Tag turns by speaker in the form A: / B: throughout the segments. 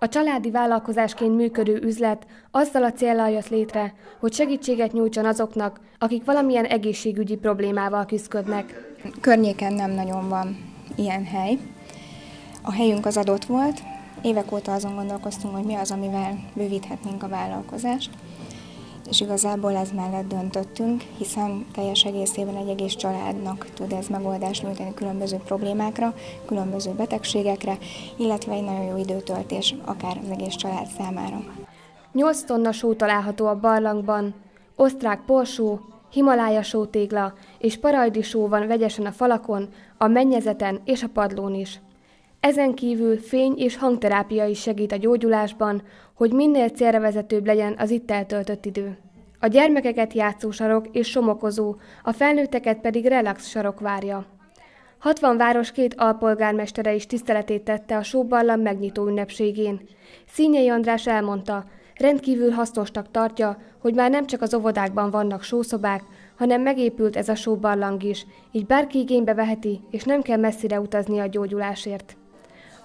A: A családi vállalkozásként működő üzlet azzal a célral jött létre, hogy segítséget nyújtson azoknak, akik valamilyen egészségügyi problémával küzdködnek.
B: Környéken nem nagyon van ilyen hely. A helyünk az adott volt, évek óta azon gondolkoztunk, hogy mi az, amivel bővíthetnénk a vállalkozást és igazából ez mellett döntöttünk, hiszen teljes egészében egy egész családnak tud ez megoldást nyújtani különböző problémákra, különböző betegségekre, illetve egy nagyon jó időtöltés akár az egész család számára.
A: 8 tonna só található a barlangban, osztrák porsó, Himalája sótégla és parajdi só van vegyesen a falakon, a mennyezeten és a padlón is. Ezen kívül fény- és hangterápia is segít a gyógyulásban, hogy minél célrevezetőbb legyen az itt eltöltött idő. A gyermekeket játszósarok és somokozó, a felnőtteket pedig relax sarok várja. 60 város két alpolgármestere is tiszteletét tette a sóballam megnyitó ünnepségén. Színyei András elmondta, rendkívül hasznosnak tartja, hogy már nem csak az óvodákban vannak sószobák, hanem megépült ez a sóbarlang is, így bárki igénybe veheti, és nem kell messzire utazni a gyógyulásért.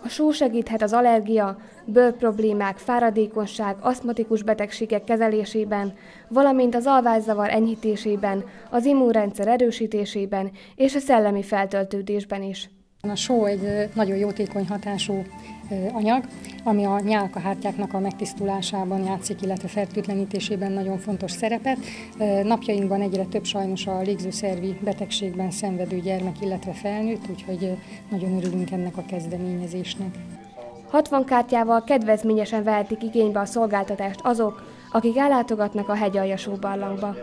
A: A só segíthet az allergia, bőrproblémák, fáradékonyság, aszmatikus betegségek kezelésében, valamint az alvászavar enyhítésében, az immunrendszer erősítésében és a szellemi feltöltődésben is.
C: A só egy nagyon jótékony hatású anyag, ami a nyálkahártyáknak a megtisztulásában játszik, illetve fertőtlenítésében nagyon fontos szerepet. Napjainkban egyre több sajnos a légzőszervi betegségben szenvedő gyermek, illetve felnőtt, úgyhogy nagyon örülünk ennek a kezdeményezésnek.
A: 60 kártyával kedvezményesen vehetik igénybe a szolgáltatást azok, akik ellátogatnak a hegyaljasó barlangba.